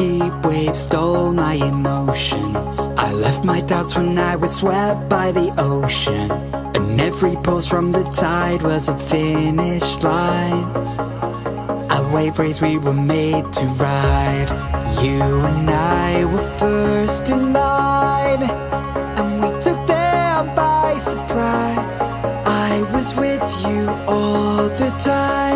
wave stole my emotions. I left my doubts when I was swept by the ocean. And every pulse from the tide was a finish line. A wave race we were made to ride. You and I were first in line. And we took them by surprise. I was with you all the time.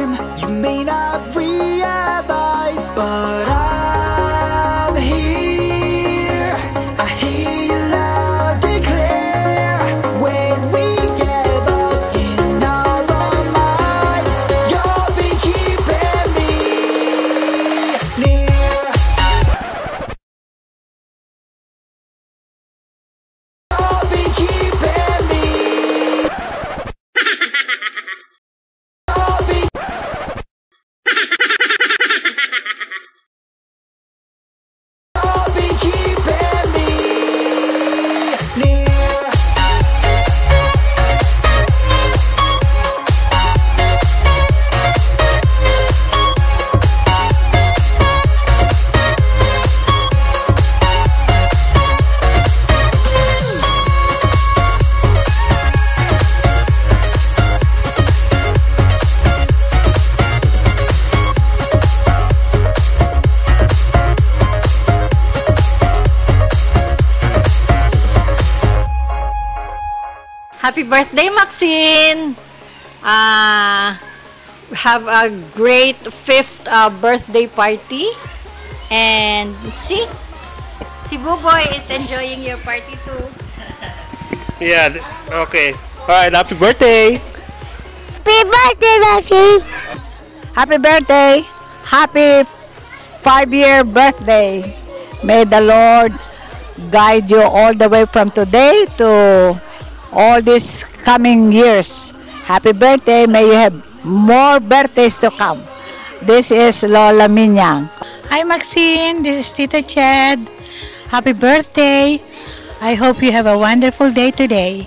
Happy birthday, Maxine! Uh, have a great fifth uh, birthday party. And see, si Buboy is enjoying your party too. Yeah, okay. Alright, happy birthday! Happy birthday, Maxine! Happy birthday! Happy five-year birthday! May the Lord guide you all the way from today to all these coming years. Happy birthday! May you have more birthdays to come. This is Lola Minyang. Hi Maxine, this is Tita Chad. Happy birthday. I hope you have a wonderful day today.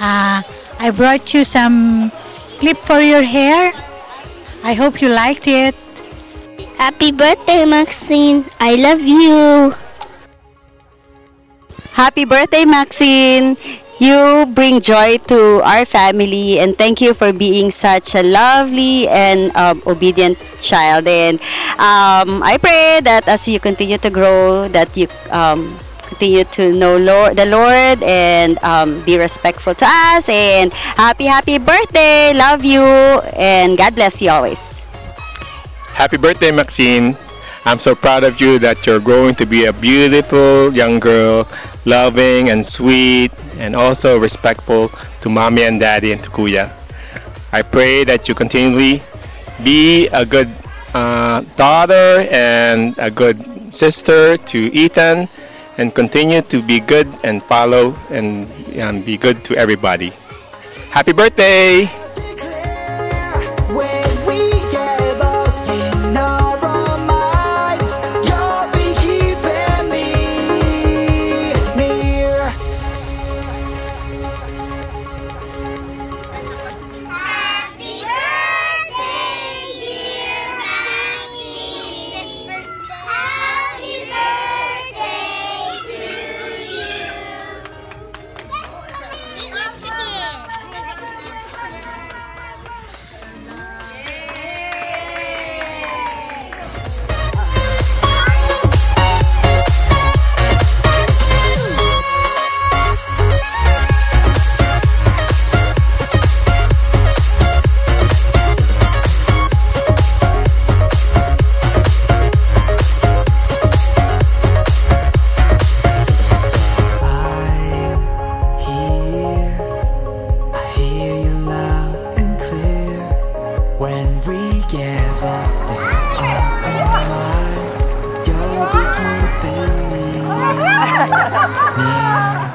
Uh, I brought you some clip for your hair. I hope you liked it. Happy birthday, Maxine! I love you! Happy birthday, Maxine! You bring joy to our family, and thank you for being such a lovely and um, obedient child. And um, I pray that as you continue to grow, that you um, continue to know Lord, the Lord and um, be respectful to us. And happy, happy birthday! Love you, and God bless you always. Happy birthday, Maxine. I'm so proud of you that you're growing to be a beautiful young girl, loving and sweet, and also respectful to mommy and daddy and to Kuya. I pray that you continually be a good uh, daughter and a good sister to Ethan and continue to be good and follow and, and be good to everybody. Happy birthday! When we get lost in our minds, you'll be keeping me near.